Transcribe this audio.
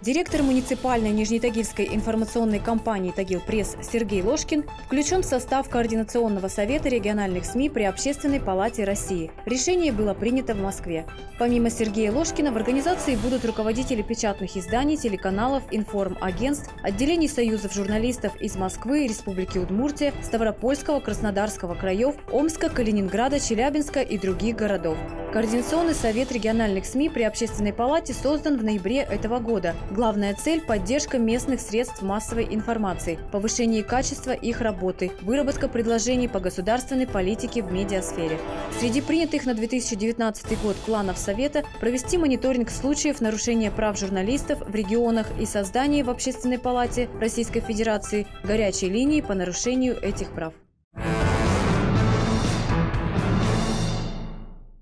Директор муниципальной Нижнетагильской информационной компании «Тагил Пресс» Сергей Ложкин включен в состав Координационного совета региональных СМИ при Общественной палате России. Решение было принято в Москве. Помимо Сергея Ложкина в организации будут руководители печатных изданий, телеканалов, информагентств, отделений союзов журналистов из Москвы, Республики Удмуртия, Ставропольского, Краснодарского краев, Омска, Калининграда, Челябинска и других городов. Координационный совет региональных СМИ при Общественной палате создан в ноябре этого года. Главная цель – поддержка местных средств массовой информации, повышение качества их работы, выработка предложений по государственной политике в медиасфере. Среди принятых на 2019 год планов Совета провести мониторинг случаев нарушения прав журналистов в регионах и создание в Общественной палате Российской Федерации горячей линии по нарушению этих прав.